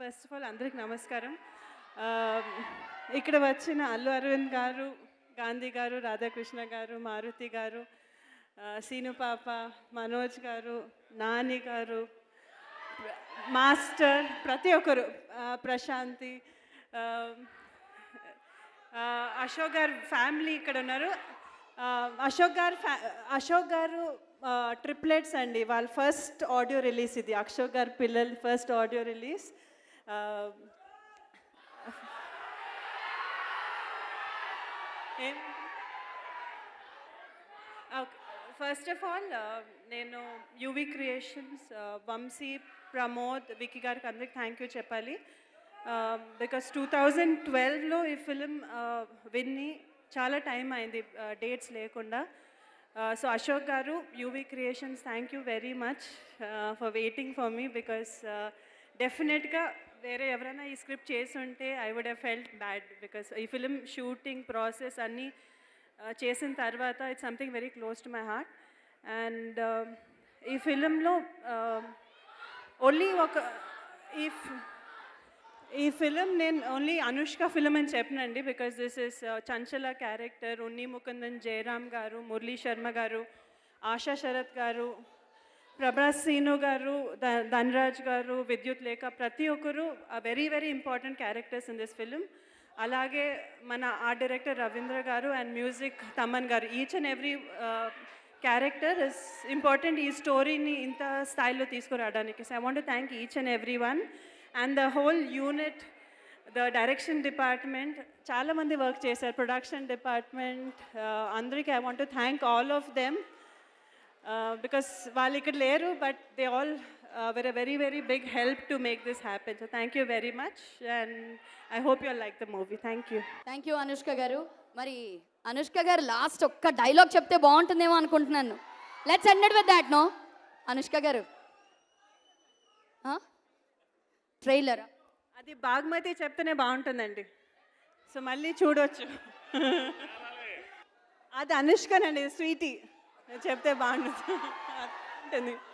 First of all అందరికి నమస్కారం. ఇక్కడ వచ్చిన అల్లు అరవింద్ గారు గాంధీ గారు రాధాకృష్ణ గారు మారుతి గారు సీను పాప మనోజ్ గారు నాని గారు మాస్టర్ ప్రతి ఒక్కరు ప్రశాంతి అశోక్ గారు ఫ్యామిలీ ఇక్కడ ఉన్నారు. అశోక్ గారు ఫ్యా అశోక్ గారు ట్రిప్లెట్స్ అండి. వాళ్ళ ఫస్ట్ ఆడియో రిలీజ్ ఇది. అశోక్ గారు పిల్లలు ఫస్ట్ ఆడియో రిలీజ్. ఏం ఫస్ట్ ఆఫ్ ఆల్ నేను UV Creations uh, Vamsi Pramod Vicky గారికి అందరికి థ్యాంక్ యూ చెప్పాలి. బికాస్ టూ థౌజండ్ ట్వెల్వ్లో ఈ ఫిలిం uh, విన్ని చాలా టైం అయింది uh, డేట్స్ లేకుండా. సో అశోక్ గారు UV Creations thank you very much for waiting for me because డెఫినెట్గా వేరే ఎవరైనా ఈ స్క్రిప్ట్ చేసి ఉంటే I would have felt bad because ఈ ఫిలిం షూటింగ్ ప్రాసెస్ అన్నీ చేసిన తర్వాత it's something very close to my heart and ఈ ఫిలింలో ఓన్లీ ఒక ఈ ఈ ఫిలిం నేను ఓన్లీ అనుష్క ఫిలిం అని చెప్పనండి because this is Chanchala character Unni Mukundan Jayaram గారు మురళీ శర్మ గారు ఆశా శరత్ గారు ప్రభాస్ సీను గారు ధనరాజ్ గారు విద్యుత్ లేఖ ప్రతి ఒక్కరు very very important characters in this film అలాగే మన ఆర్ట్ డైరెక్టర్ రవీంద్ర గారు అండ్ మ్యూజిక్ తమన్ గారు each and every character is important ఈ స్టోరీని ఇంత స్థాయిలో తీసుకురావడానికి. So I want thank each and every one and the whole unit the direction department చాలామంది వర్క్ చేశారు. ప్రొడక్షన్ డిపార్ట్మెంట్ uh, అందరికీ I want thank all of them because వాళ్ళు ఇక్కడ లేరు but they all very very very big help to make this happen so thank you very much and I hope you like the movie thank you thank you Anushka గారు మరి అనుష్క గారు last ఒక్క dialogue చెప్తే బాగుంటుందేమో అనుకుంటున్నాను. Let's ended with that no Anushka garu trailer అది బాగ్మతి చెప్తేనే బాగుంటుందండి. సో మళ్ళీ చూడొచ్చు. అది అనుష్కనండి స్వీటీ. చెప్తే బాగుంటుంది.